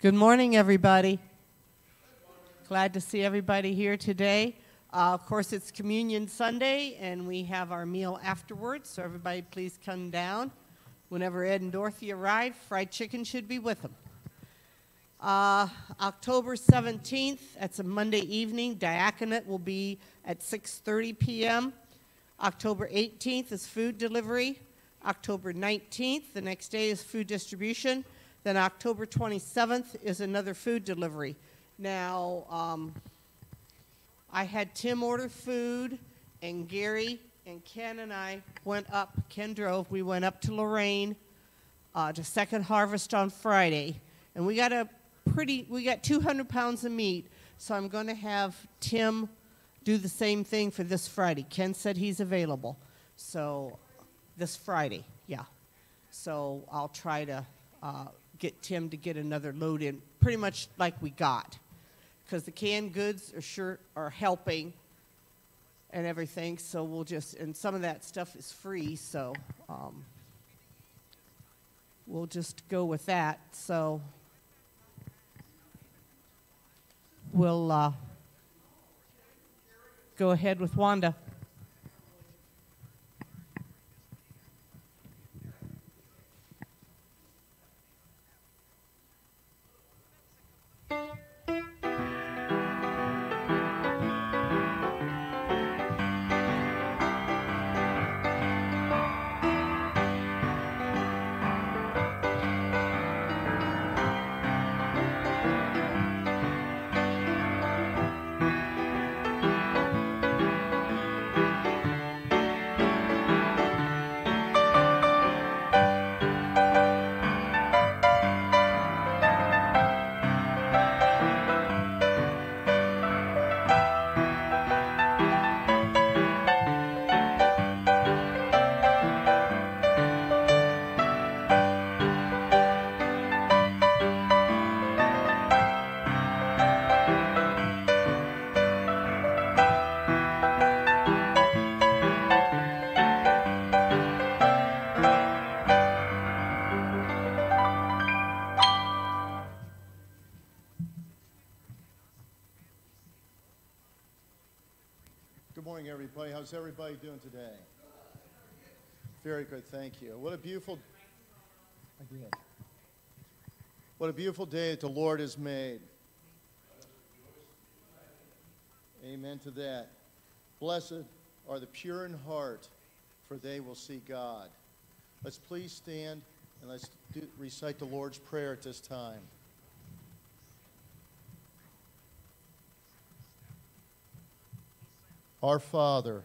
Good morning, everybody. Glad to see everybody here today. Uh, of course, it's Communion Sunday, and we have our meal afterwards, so everybody please come down. Whenever Ed and Dorothy arrive, fried chicken should be with them. Uh, October 17th, that's a Monday evening, diaconate will be at 6.30 p.m. October 18th is food delivery. October 19th, the next day is food distribution. Then October 27th is another food delivery. Now, um, I had Tim order food, and Gary and Ken and I went up. Ken drove. We went up to Lorain uh, to Second Harvest on Friday, and we got a pretty. We got 200 pounds of meat. So I'm going to have Tim do the same thing for this Friday. Ken said he's available, so this Friday, yeah. So I'll try to uh, get Tim to get another load in, pretty much like we got, because the canned goods are sure are helping and everything. So we'll just and some of that stuff is free, so um, we'll just go with that. So we'll uh, go ahead with Wanda. How's everybody doing today? Very good, thank you. What a beautiful. What a beautiful day that the Lord has made. Amen to that. Blessed are the pure in heart, for they will see God. Let's please stand and let's do, recite the Lord's Prayer at this time. Our Father,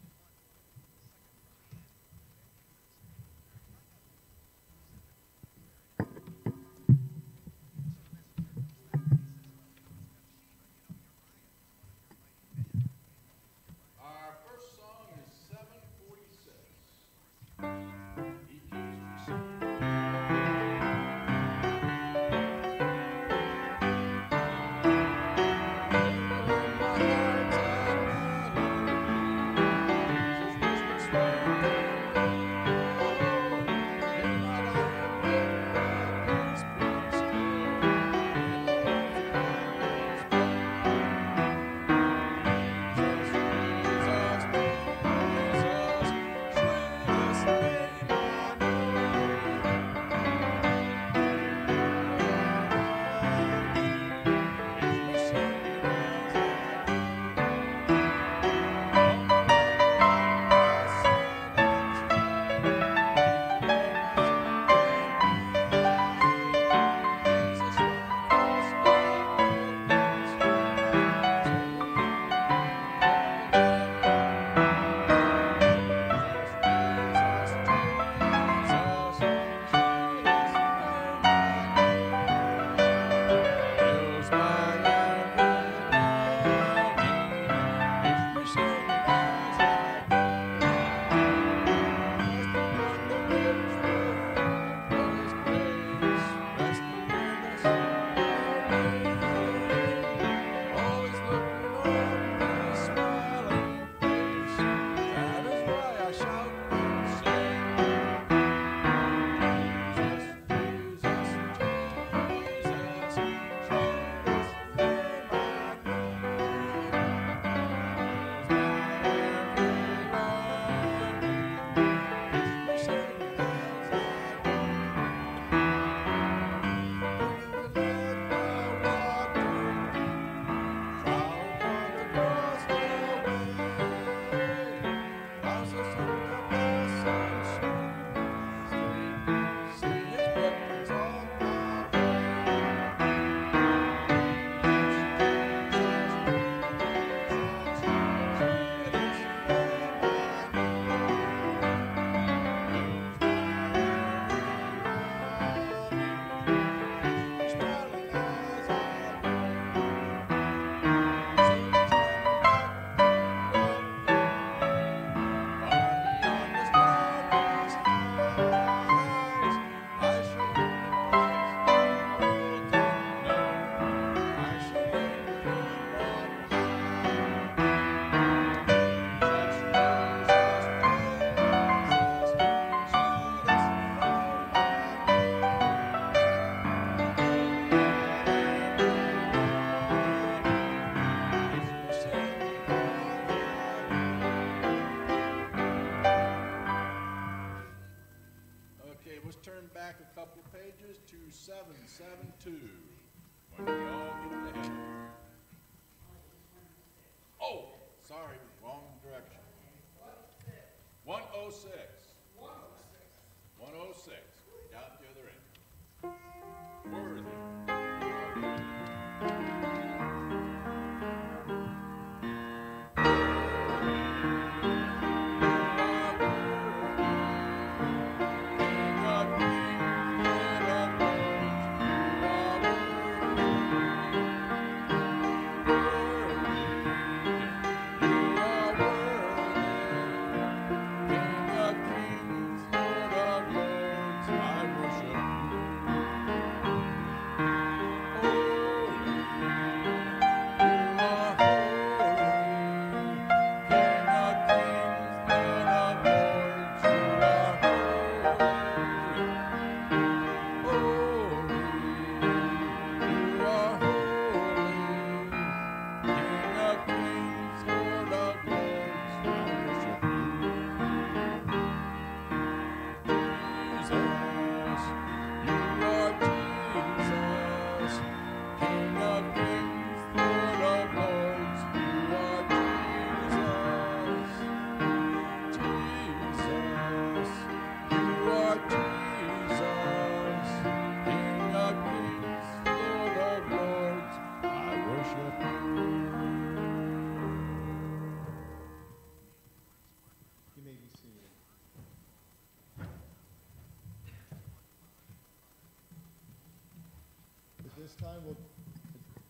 This time, we'll,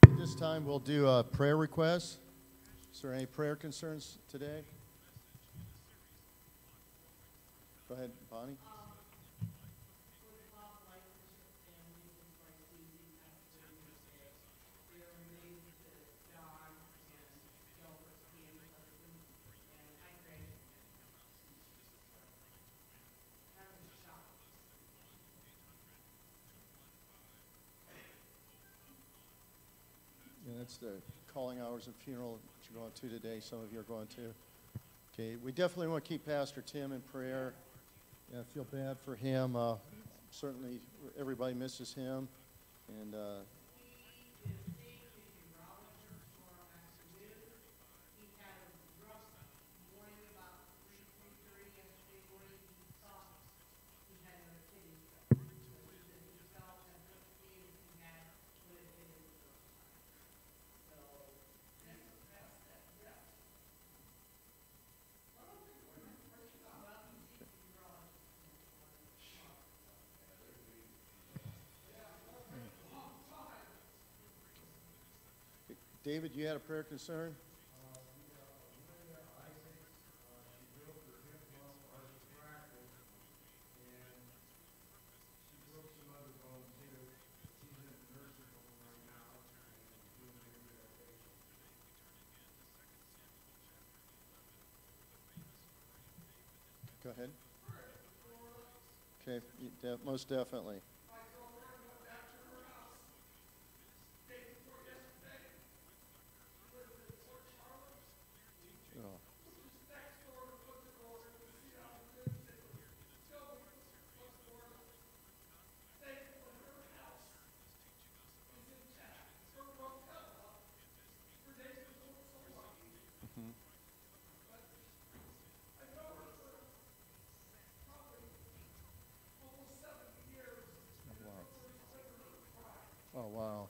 at this time, we'll do a prayer request. Is there any prayer concerns today? Go ahead, Bonnie. And that's the calling hours of funeral that you're going to today. Some of you are going to. Okay, we definitely want to keep Pastor Tim in prayer. Yeah, I feel bad for him. Uh, certainly, everybody misses him. And uh, David, you had a prayer concern? Go ahead. Okay, de- most definitely. Oh. Oh, wow.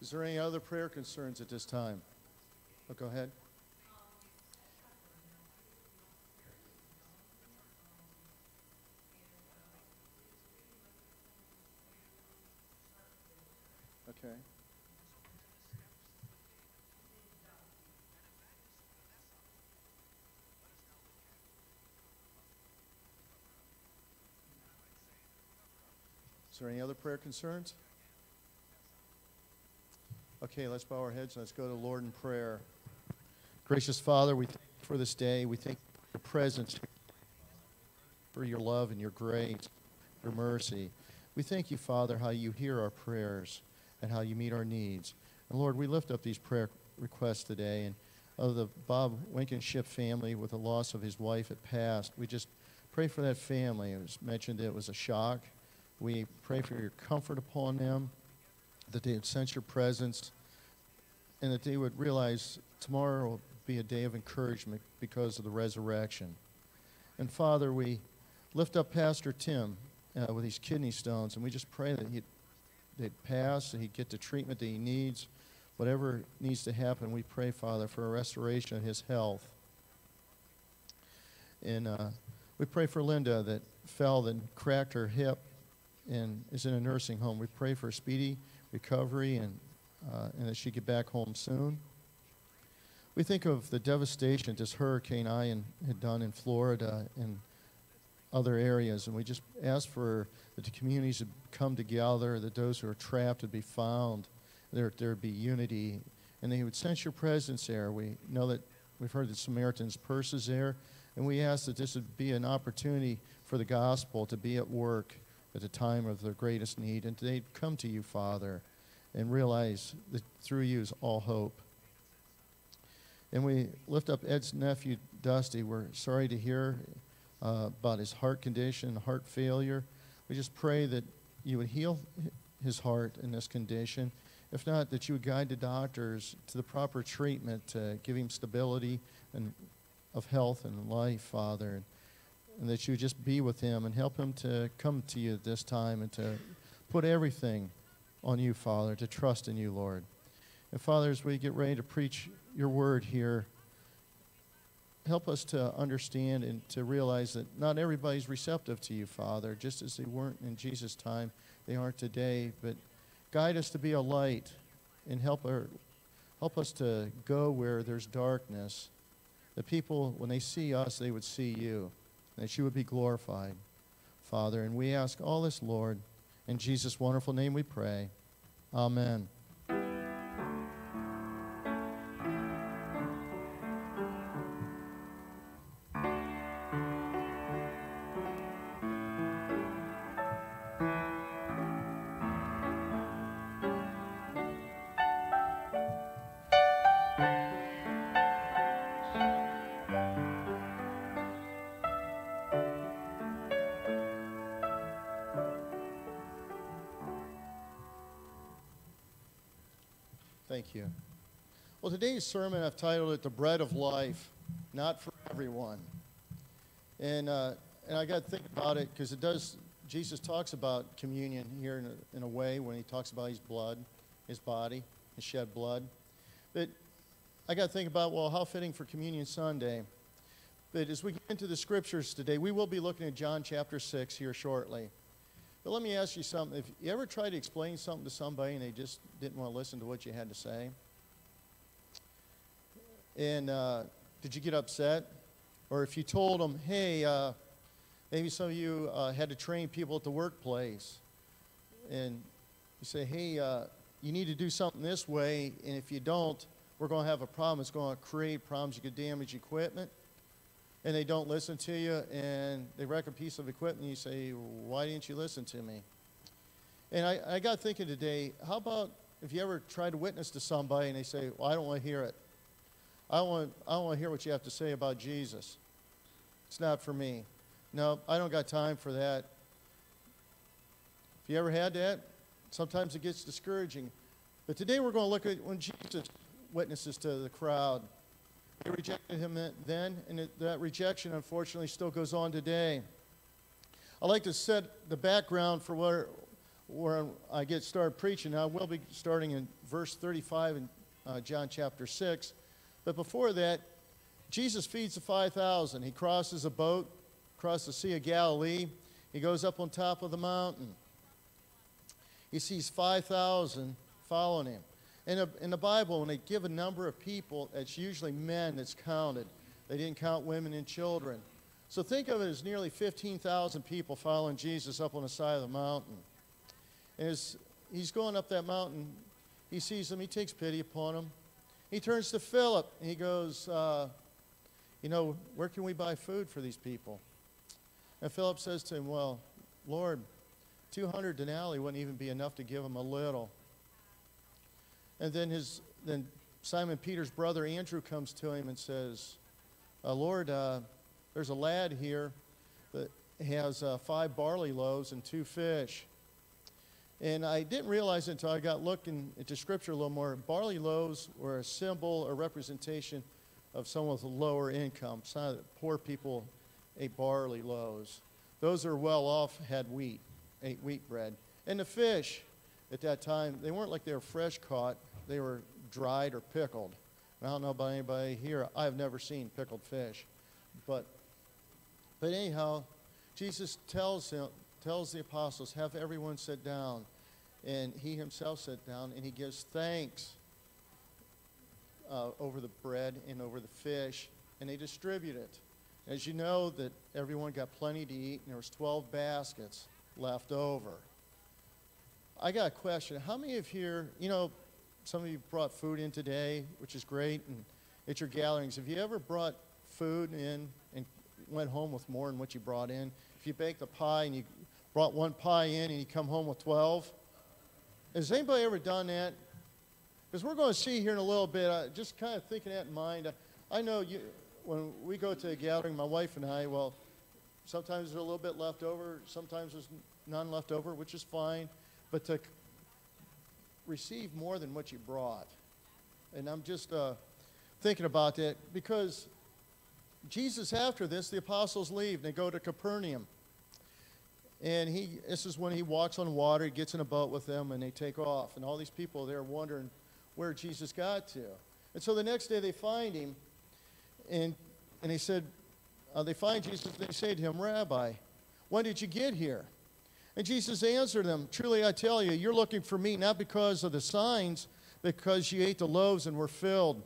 Is there any other prayer concerns at this time? Oh, go ahead. Okay. Is there any other prayer concerns? Okay, let's bow our heads let's go to Lord in prayer. Gracious Father, we thank you for this day. We thank you for your presence, for your love and your grace, your mercy. We thank you, Father, how you hear our prayers and how you meet our needs. And Lord, we lift up these prayer requests today and of the Bob Winkenship family with the loss of his wife at past. We just pray for that family. It was mentioned it was a shock. We pray for your comfort upon them, that they would sense your presence, and that they would realize tomorrow will be a day of encouragement because of the resurrection. And Father, we lift up Pastor Tim uh, with these kidney stones, and we just pray that he'd, they'd pass, that he'd get the treatment that he needs. Whatever needs to happen, we pray, Father, for a restoration of his health. And uh, we pray for Linda that fell and cracked her hip and is in a nursing home. We pray for speedy recovery and, uh, and that she get back home soon. We think of the devastation this Hurricane Ian had done in Florida and other areas, and we just ask for that the communities would come together, that those who are trapped would be found, there there'd be unity, and they would sense your presence there. We know that we've heard that Samaritan's Purse is there, and we ask that this would be an opportunity for the gospel to be at work at the time of their greatest need, and they'd come to you, Father, and realize that through you is all hope. And we lift up Ed's nephew, Dusty. We're sorry to hear uh, about his heart condition, heart failure. We just pray that you would heal his heart in this condition. If not, that you would guide the doctors to the proper treatment to give him stability and of health and life, Father. And, that you just be with him and help him to come to you at this time and to put everything on you, Father, to trust in you, Lord. And Father, as we get ready to preach your word here, help us to understand and to realize that not everybody's receptive to you, Father, just as they weren't in Jesus' time, they aren't today. But guide us to be a light and help, our, help us to go where there's darkness. The people, when they see us, they would see you, that you would be glorified, Father. And we ask all this, Lord, in Jesus' wonderful name we pray. Amen. Today's sermon, I've titled it The Bread of Life, Not for Everyone. And, uh, and I got to think about it because it does, Jesus talks about communion here in a, in a way when he talks about his blood, his body, his shed blood. But I got to think about, well, how fitting for Communion Sunday. But as we get into the scriptures today, we will be looking at John chapter 6 here shortly. But let me ask you something. If you ever tried to explain something to somebody and they just didn't want to listen to what you had to say? And uh, did you get upset? Or if you told them, hey, uh, maybe some of you uh, had to train people at the workplace, and you say, hey, uh, you need to do something this way, and if you don't, we're going to have a problem. It's going to create problems. You could damage equipment and they don't listen to you and they wreck a piece of equipment and you say why didn't you listen to me and i, I got thinking today how about if you ever try to witness to somebody and they say well i don't want to hear it i want, I want to hear what you have to say about jesus it's not for me no i don't got time for that if you ever had that sometimes it gets discouraging but today we're going to look at when jesus witnesses to the crowd they rejected him then, and it, that rejection, unfortunately, still goes on today. I'd like to set the background for where, where I get started preaching. I will be starting in verse 35 in uh, John chapter 6. But before that, Jesus feeds the 5,000. He crosses a boat, across the Sea of Galilee. He goes up on top of the mountain. He sees 5,000 following him. In, a, in the Bible, when they give a number of people, it's usually men that's counted. They didn't count women and children. So think of it as nearly 15,000 people following Jesus up on the side of the mountain. And as he's going up that mountain, he sees them, he takes pity upon them. He turns to Philip and he goes, uh, You know, where can we buy food for these people? And Philip says to him, Well, Lord, 200 denarii wouldn't even be enough to give them a little. And then, his, then Simon Peter's brother Andrew comes to him and says, uh, Lord, uh, there's a lad here that has uh, five barley loaves and two fish. And I didn't realize until I got looking into Scripture a little more. Barley loaves were a symbol or representation of someone with a lower income. It's not that poor people ate barley loaves. Those who are well off had wheat, ate wheat bread. And the fish at that time, they weren't like they were fresh caught, they were dried or pickled. And I don't know about anybody here. I've never seen pickled fish. But, but anyhow, Jesus tells, him, tells the apostles, have everyone sit down. And he himself sat down and he gives thanks uh, over the bread and over the fish, and they distribute it. As you know, that everyone got plenty to eat, and there was 12 baskets left over. I got a question. How many of here, you know, some of you brought food in today, which is great, and at your gatherings, have you ever brought food in and went home with more than what you brought in? If you baked a pie and you brought one pie in and you come home with 12? Has anybody ever done that? Because we're going to see here in a little bit, uh, just kind of thinking that in mind. Uh, I know you, when we go to a gathering, my wife and I, well, sometimes there's a little bit left over, sometimes there's none left over, which is fine. But to receive more than what you brought. And I'm just uh, thinking about that because Jesus, after this, the apostles leave and they go to Capernaum. And he, this is when he walks on water, he gets in a boat with them, and they take off. And all these people there wondering where Jesus got to. And so the next day they find him, and, and they said, uh, they find Jesus, they say to him, Rabbi, when did you get here? And Jesus answered them, Truly I tell you, you're looking for me not because of the signs, because you ate the loaves and were filled.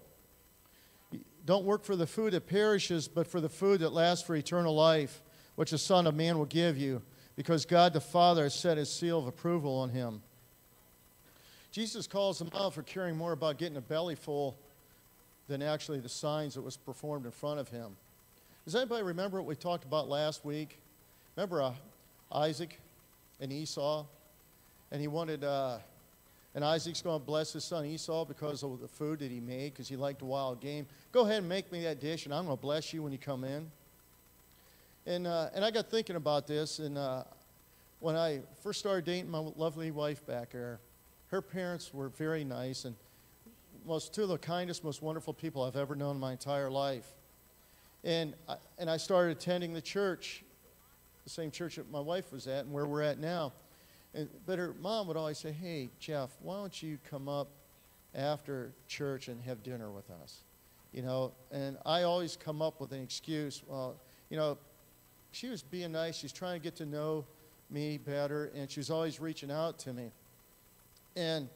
Don't work for the food that perishes, but for the food that lasts for eternal life, which the Son of Man will give you, because God the Father has set his seal of approval on him. Jesus calls them out for caring more about getting a belly full than actually the signs that was performed in front of him. Does anybody remember what we talked about last week? Remember uh, Isaac and Esau? And he wanted, uh, and Isaac's going to bless his son Esau because of the food that he made, because he liked wild game. Go ahead and make me that dish, and I'm going to bless you when you come in. And, uh, and I got thinking about this, and uh, when I first started dating my lovely wife back there, her parents were very nice and most two of the kindest, most wonderful people I've ever known in my entire life. And I, and I started attending the church, the same church that my wife was at and where we're at now. And, but her mom would always say, Hey, Jeff, why don't you come up after church and have dinner with us? You know, and I always come up with an excuse. Well, you know, she was being nice. She's trying to get to know me better, and she was always reaching out to me. And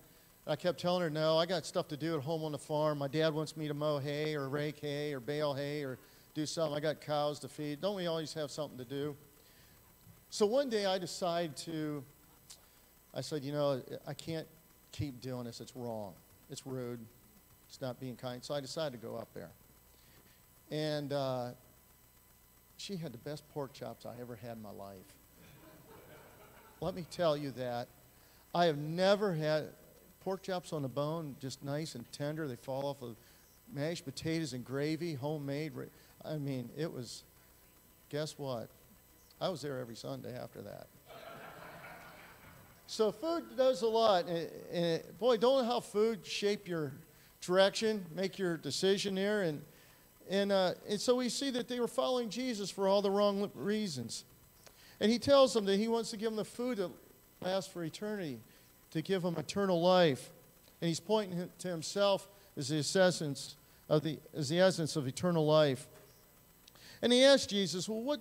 I kept telling her, no, I got stuff to do at home on the farm. My dad wants me to mow hay or rake hay or bale hay or do something. I got cows to feed. Don't we always have something to do? So one day I decided to, I said, you know, I can't keep doing this. It's wrong. It's rude. It's not being kind. So I decided to go up there. And uh, she had the best pork chops I ever had in my life. Let me tell you that. I have never had pork chops on the bone, just nice and tender. They fall off of mashed potatoes and gravy, homemade. I mean, it was, guess what? I was there every Sunday after that. so food does a lot. And, and boy, don't know how food shape your direction, make your decision there. And, and, uh, and so we see that they were following Jesus for all the wrong reasons. And he tells them that he wants to give them the food that lasts for eternity, to give them eternal life. And he's pointing to himself as the essence of the, as the essence of eternal life. And he asked Jesus, Well, what,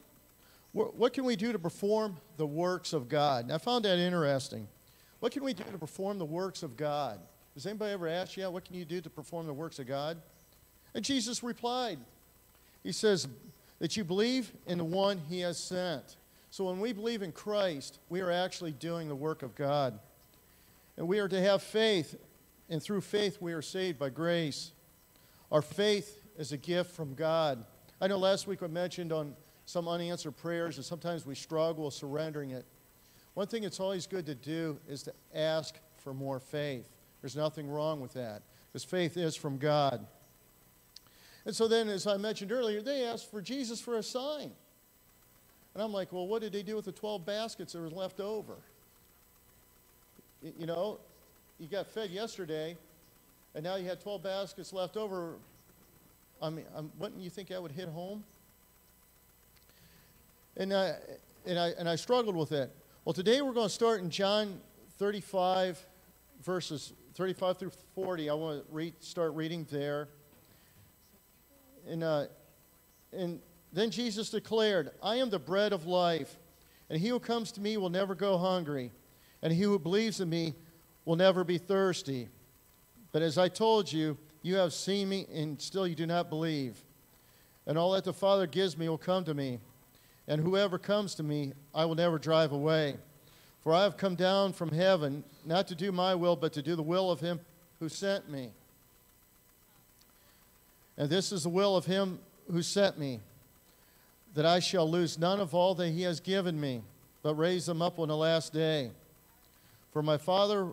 what, can we do to perform the works of God? And I found that interesting. What can we do to perform the works of God? Has anybody ever asked you, what can you do to perform the works of God? And Jesus replied, He says, that you believe in the one He has sent. So when we believe in Christ, we are actually doing the work of God. And we are to have faith, and through faith, we are saved by grace. Our faith is a gift from God. I know last week I mentioned on some unanswered prayers, and sometimes we struggle surrendering it. One thing it's always good to do is to ask for more faith. There's nothing wrong with that because faith is from God. And so then, as I mentioned earlier, they asked for Jesus for a sign. And I'm like, well, what did they do with the 12 baskets that were left over? You know, you got fed yesterday, and now you had 12 baskets left over. I mean, um, wouldn't you think that would hit home? And I, and, I, and I struggled with it. Well, today we're going to start in John 35, verses 35 through 40. I want to read, start reading there. And, uh, and then Jesus declared, I am the bread of life, and he who comes to me will never go hungry, and he who believes in me will never be thirsty. But as I told you, you have seen me, and still you do not believe. And all that the Father gives me will come to me, and whoever comes to me, I will never drive away. For I have come down from heaven, not to do my will, but to do the will of him who sent me. And this is the will of him who sent me, that I shall lose none of all that he has given me, but raise them up on the last day. For my Father,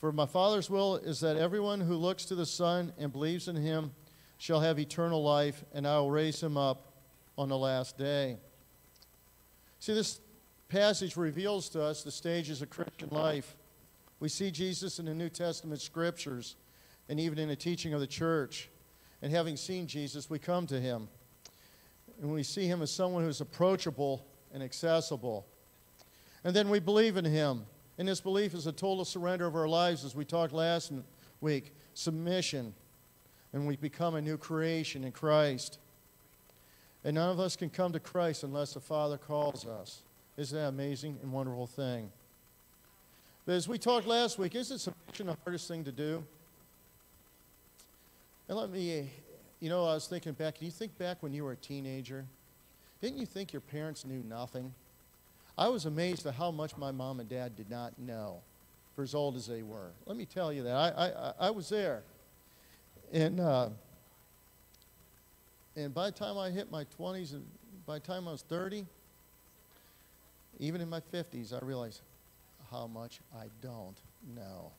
for my Father's will is that everyone who looks to the Son and believes in him shall have eternal life, and I will raise him up on the last day. See, this passage reveals to us the stages of Christian life. We see Jesus in the New Testament scriptures and even in the teaching of the church. And having seen Jesus, we come to him. And we see him as someone who's approachable and accessible. And then we believe in him. And this belief is a total surrender of our lives, as we talked last week submission. And we become a new creation in Christ. And none of us can come to Christ unless the Father calls us. Isn't that amazing and wonderful thing? But as we talked last week, isn't submission the hardest thing to do? And let me, you know, I was thinking back, can you think back when you were a teenager? Didn't you think your parents knew nothing? I was amazed at how much my mom and dad did not know for as old as they were. Let me tell you that. I, I, I was there. And, uh, and by the time I hit my 20s, and by the time I was 30, even in my 50s, I realized how much I don't know.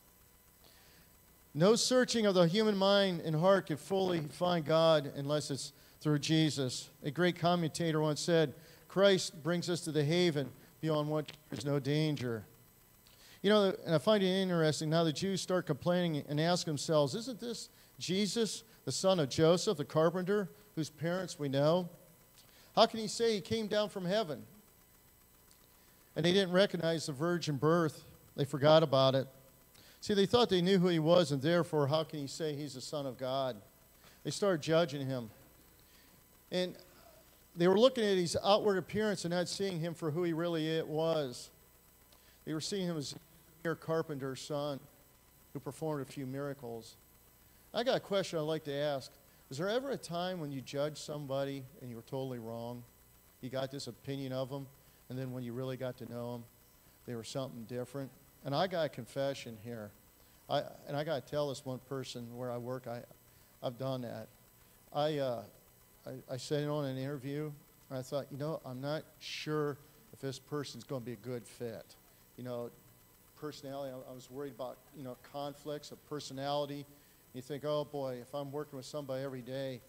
No searching of the human mind and heart can fully find God unless it's through Jesus. A great commentator once said, Christ brings us to the haven beyond which there's no danger. You know, and I find it interesting now the Jews start complaining and ask themselves, isn't this Jesus, the son of Joseph, the carpenter, whose parents we know? How can he say he came down from heaven? And they didn't recognize the virgin birth, they forgot about it. See, they thought they knew who he was, and therefore, how can he say he's the Son of God? They started judging him. And they were looking at his outward appearance and not seeing him for who he really was. They were seeing him as a mere carpenter's son who performed a few miracles. I got a question I'd like to ask. Was there ever a time when you judged somebody and you were totally wrong? You got this opinion of them, and then when you really got to know them, they were something different. And I got a confession here. I, and I got to tell this one person where I work, I, I've done that. I, uh, I, I said on an interview, I thought, you know, I'm not sure if this person's going to be a good fit. You know, personality, I, I was worried about, you know, conflicts of personality. You think, oh boy, if I'm working with somebody every day,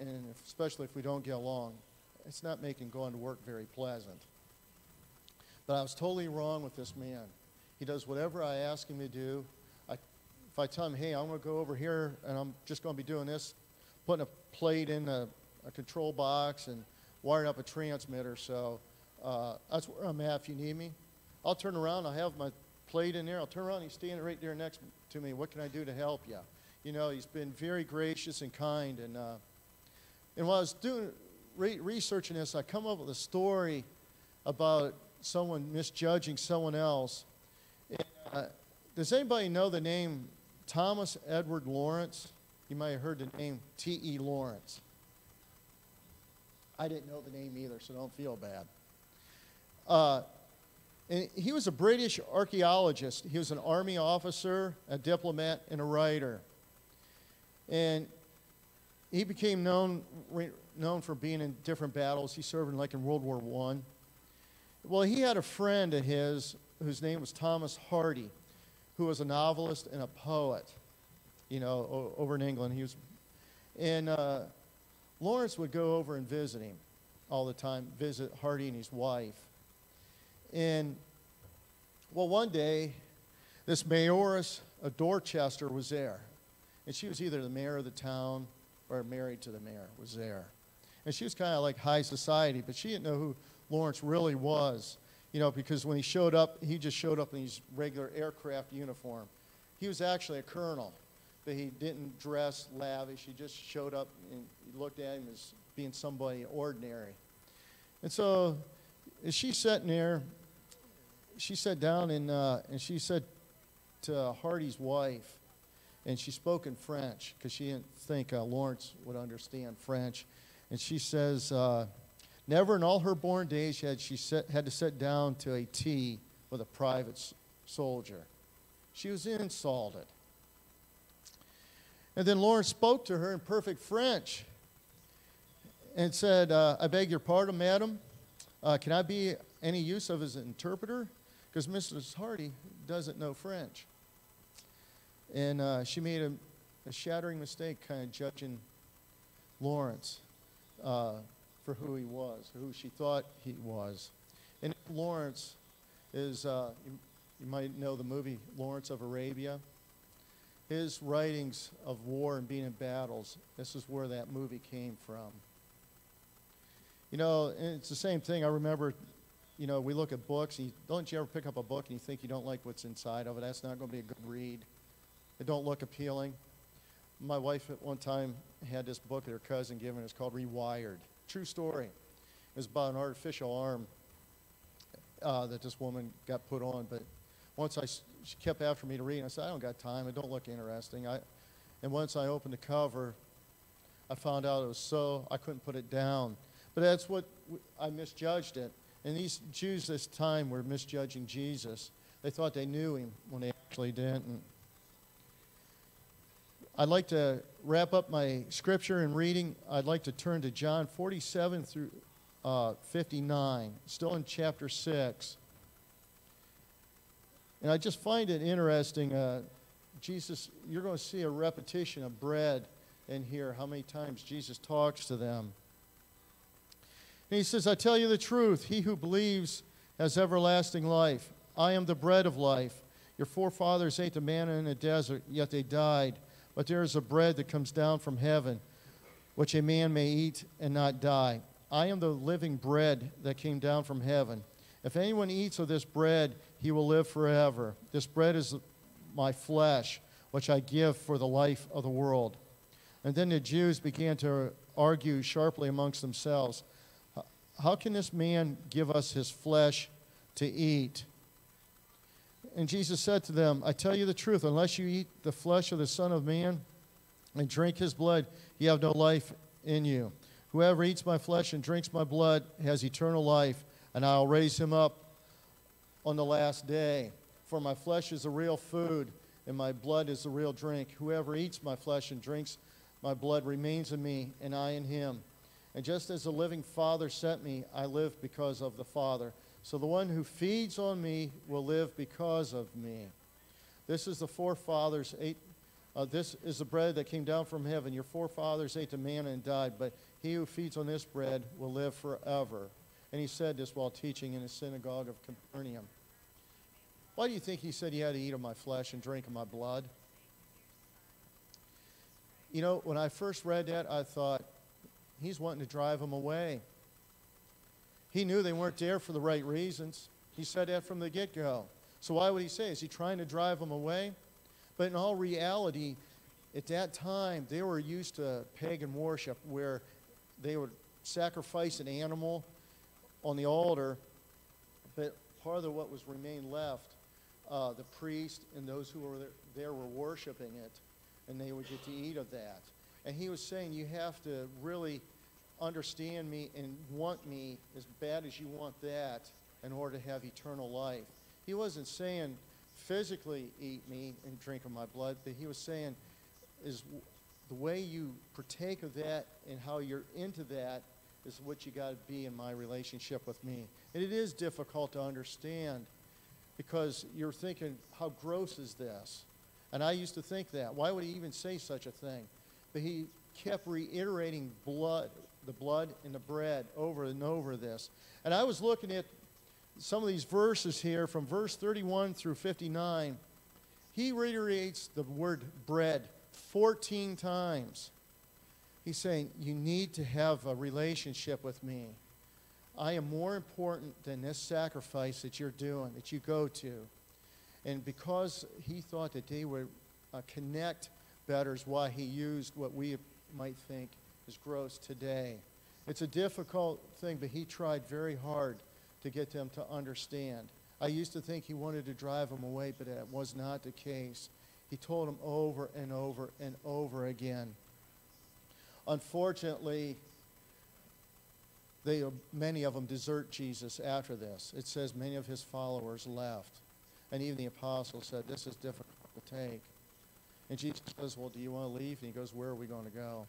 and if, especially if we don't get along, it's not making going to work very pleasant. But I was totally wrong with this man. He does whatever I ask him to do. I, if I tell him, hey, I'm going to go over here and I'm just going to be doing this, putting a plate in a, a control box and wiring up a transmitter. So uh, that's where I'm at if you need me. I'll turn around, I'll have my plate in there, I'll turn around, he's standing right there next to me. What can I do to help you? You know, he's been very gracious and kind. And, uh, and while I was doing, re- researching this, I come up with a story about someone misjudging someone else. Uh, does anybody know the name Thomas Edward Lawrence? You might have heard the name T.E. Lawrence. I didn't know the name either, so don't feel bad. Uh, and he was a British archaeologist. He was an army officer, a diplomat, and a writer. And he became known, known for being in different battles. He served in, like in World War I. Well, he had a friend of his whose name was Thomas Hardy, who was a novelist and a poet, you know, over in England. He was, and uh, Lawrence would go over and visit him all the time, visit Hardy and his wife. And, well, one day, this mayoress of Dorchester was there. And she was either the mayor of the town or married to the mayor, was there. And she was kind of like high society, but she didn't know who Lawrence really was. You know, because when he showed up, he just showed up in his regular aircraft uniform. He was actually a colonel, but he didn't dress lavish. He just showed up and looked at him as being somebody ordinary. And so, as she's sitting there, she sat down and, uh, and she said to Hardy's wife, and she spoke in French because she didn't think uh, Lawrence would understand French. And she says, uh, never in all her born days had she set, had to sit down to a tea with a private soldier. She was insulted. And then Lawrence spoke to her in perfect French and said, uh, I beg your pardon, madam. Uh, can I be any use of as an interpreter? Because Mrs. Hardy doesn't know French. And uh, she made a, a shattering mistake, kind of judging Lawrence uh, for who he was, who she thought he was. And Lawrence is, uh, you, you might know the movie Lawrence of Arabia. His writings of war and being in battles, this is where that movie came from. You know, and it's the same thing. I remember, you know, we look at books. And you, don't you ever pick up a book and you think you don't like what's inside of it? That's not going to be a good read. It don't look appealing. My wife at one time had this book that her cousin given. It's called Rewired. True story. It was about an artificial arm uh, that this woman got put on. But once I, she kept after me to read, and I said, I don't got time. It don't look interesting. I, and once I opened the cover, I found out it was so I couldn't put it down. But that's what I misjudged it. And these Jews this time were misjudging Jesus. They thought they knew him when they actually didn't. I'd like to wrap up my scripture and reading. I'd like to turn to John 47 through uh, 59, still in chapter 6. And I just find it interesting. Uh, Jesus, you're going to see a repetition of bread in here, how many times Jesus talks to them. And he says, I tell you the truth, he who believes has everlasting life. I am the bread of life. Your forefathers ate the manna in the desert, yet they died. But there is a bread that comes down from heaven, which a man may eat and not die. I am the living bread that came down from heaven. If anyone eats of this bread, he will live forever. This bread is my flesh, which I give for the life of the world. And then the Jews began to argue sharply amongst themselves How can this man give us his flesh to eat? And Jesus said to them, I tell you the truth, unless you eat the flesh of the Son of Man and drink his blood, you have no life in you. Whoever eats my flesh and drinks my blood has eternal life, and I'll raise him up on the last day. For my flesh is the real food, and my blood is the real drink. Whoever eats my flesh and drinks my blood remains in me, and I in him. And just as the living Father sent me, I live because of the Father. So the one who feeds on me will live because of me. This is the forefathers ate. Uh, this is the bread that came down from heaven. Your forefathers ate the manna and died, but he who feeds on this bread will live forever. And he said this while teaching in the synagogue of Capernaum. Why do you think he said he had to eat of my flesh and drink of my blood? You know, when I first read that, I thought, he's wanting to drive them away. He knew they weren't there for the right reasons. He said that from the get go. So why would he say? Is he trying to drive them away? But in all reality, at that time, they were used to pagan worship where they would sacrifice an animal on the altar, but part of what was remained left, uh, the priest and those who were there, there were worshiping it, and they would get to eat of that. And he was saying, You have to really understand me and want me as bad as you want that in order to have eternal life. He wasn't saying physically eat me and drink of my blood, but he was saying is the way you partake of that and how you're into that is what you got to be in my relationship with me. And it is difficult to understand because you're thinking, how gross is this? And I used to think that. Why would he even say such a thing? But he kept reiterating blood, the blood and the bread over and over this. And I was looking at some of these verses here from verse 31 through 59. He reiterates the word bread 14 times. He's saying, You need to have a relationship with me. I am more important than this sacrifice that you're doing, that you go to. And because he thought that they would uh, connect better, is why he used what we might think is gross today. It's a difficult thing, but he tried very hard to get them to understand. I used to think he wanted to drive them away, but that was not the case. He told them over and over and over again. Unfortunately, they, many of them desert Jesus after this. It says many of his followers left. And even the apostles said, This is difficult to take. And Jesus says, Well, do you want to leave? And he goes, Where are we going to go?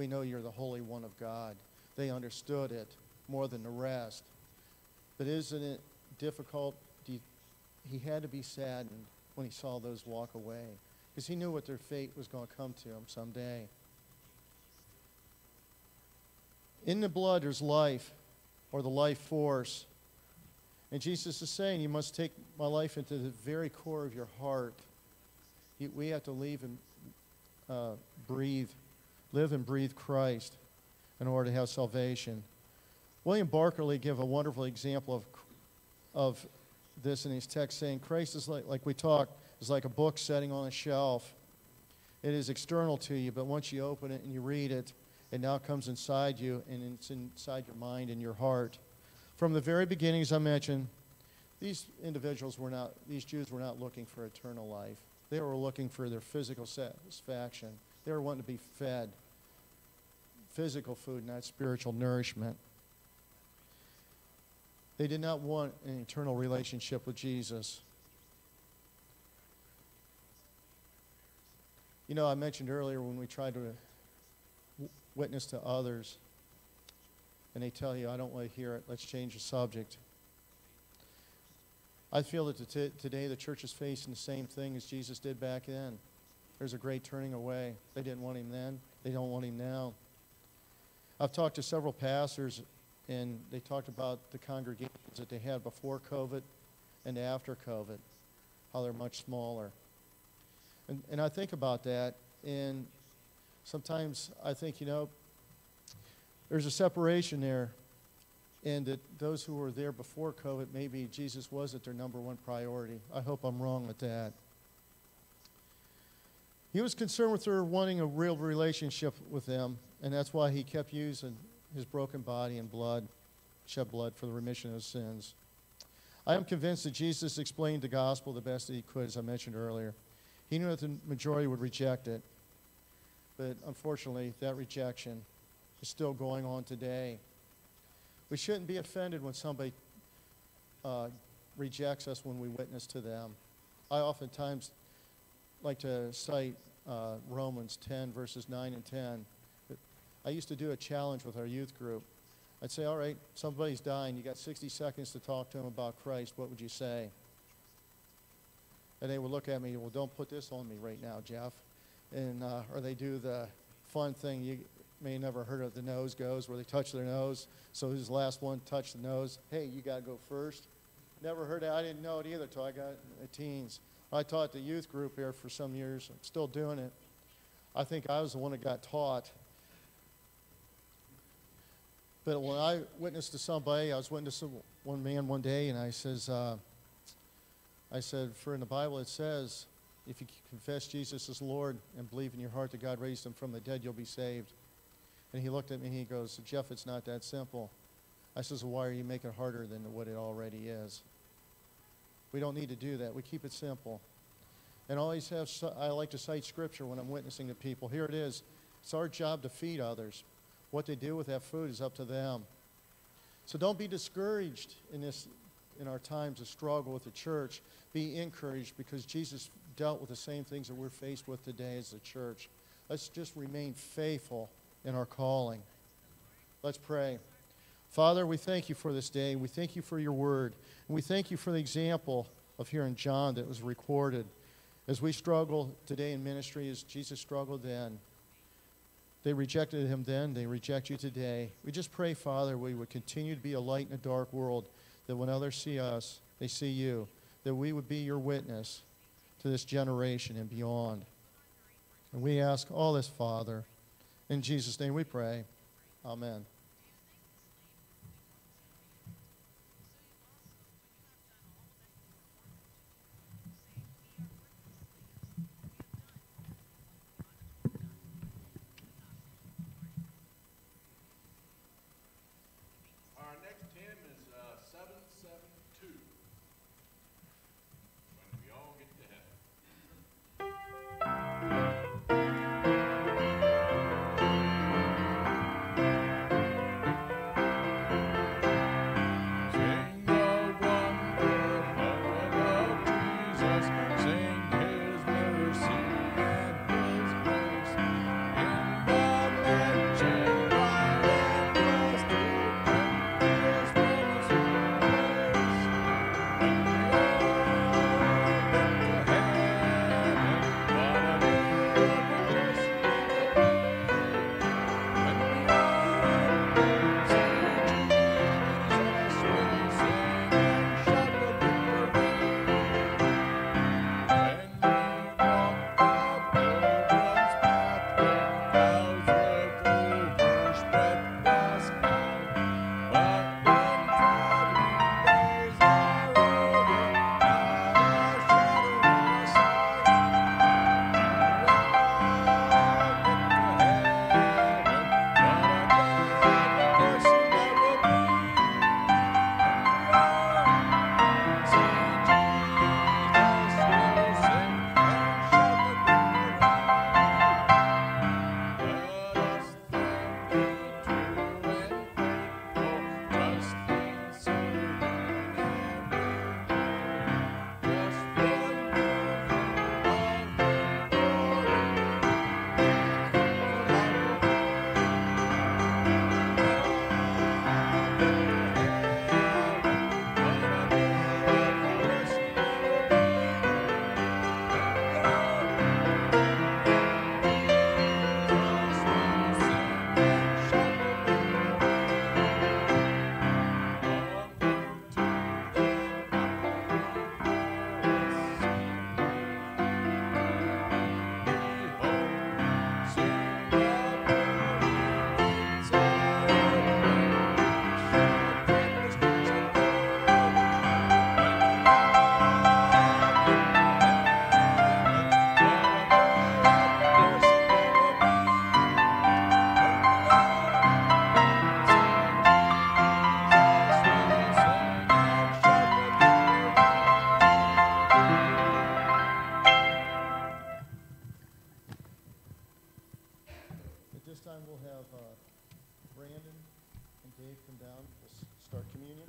We know you're the Holy One of God. They understood it more than the rest. But isn't it difficult? He had to be saddened when he saw those walk away because he knew what their fate was going to come to them someday. In the blood, there's life, or the life force. And Jesus is saying, You must take my life into the very core of your heart. We have to leave and uh, breathe, live and breathe Christ in order to have salvation. William Barclay gave a wonderful example of, of this in his text, saying, Christ is like, like we talked, is like a book sitting on a shelf. It is external to you, but once you open it and you read it, it now comes inside you and it's inside your mind and your heart. From the very beginning, as I mentioned, these individuals were not, these Jews were not looking for eternal life. They were looking for their physical satisfaction. They were wanting to be fed physical food, not spiritual nourishment. They did not want an eternal relationship with Jesus. You know, I mentioned earlier when we try to witness to others, and they tell you, I don't want to hear it, let's change the subject. I feel that today the church is facing the same thing as Jesus did back then. There's a great turning away. They didn't want him then, they don't want him now. I've talked to several pastors, and they talked about the congregations that they had before COVID and after COVID, how they're much smaller. And, and I think about that, and sometimes I think, you know, there's a separation there, and that those who were there before COVID, maybe Jesus wasn't their number one priority. I hope I'm wrong with that. He was concerned with her wanting a real relationship with them, and that's why he kept using his broken body and blood, shed blood for the remission of sins. I am convinced that Jesus explained the gospel the best that he could, as I mentioned earlier. He knew that the majority would reject it, but unfortunately, that rejection is still going on today. We shouldn't be offended when somebody uh, rejects us when we witness to them. I oftentimes like to cite uh, Romans 10, verses 9 and 10. I used to do a challenge with our youth group. I'd say, all right, somebody's dying. You got 60 seconds to talk to them about Christ. What would you say? And they would look at me, well, don't put this on me right now, Jeff. And, uh, or they do the fun thing you may never heard of, the nose goes, where they touch their nose. So who's the last one touch the nose? Hey, you got to go first. Never heard that. I didn't know it either until I got the teens. I taught the youth group here for some years. I'm still doing it. I think I was the one that got taught. But when I witnessed to somebody, I was witnessing one man one day, and I says, uh, I said, for in the Bible it says, if you confess Jesus as Lord and believe in your heart that God raised him from the dead, you'll be saved. And he looked at me and he goes, Jeff, it's not that simple. I says, well, why are you making it harder than what it already is? We don't need to do that. We keep it simple. And always have, I like to cite scripture when I'm witnessing to people. Here it is. It's our job to feed others. What they do with that food is up to them. So don't be discouraged in this in our times of struggle with the church. Be encouraged because Jesus dealt with the same things that we're faced with today as the church. Let's just remain faithful in our calling. Let's pray. Father, we thank you for this day. We thank you for your word. And we thank you for the example of here in John that was recorded. As we struggle today in ministry, as Jesus struggled then, they rejected him then, they reject you today. We just pray, Father, we would continue to be a light in a dark world, that when others see us, they see you, that we would be your witness to this generation and beyond. And we ask all this, Father. In Jesus' name we pray. Amen. Dave come down. Let's start communion.